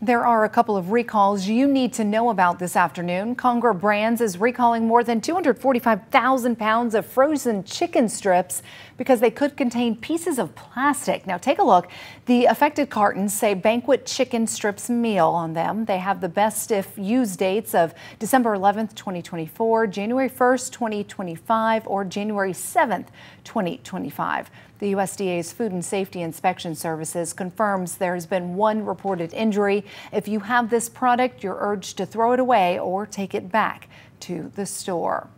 There are a couple of recalls you need to know about this afternoon. Conagra Brands is recalling more than 245,000 pounds of frozen chicken strips because they could contain pieces of plastic. Now take a look. The affected cartons say banquet chicken strips meal on them. They have the best if used dates of December 11th, 2024, January 1st, 2025, or January 7th, 2025. The USDA's Food and Safety Inspection Services confirms there has been one reported injury. If you have this product, you're urged to throw it away or take it back to the store.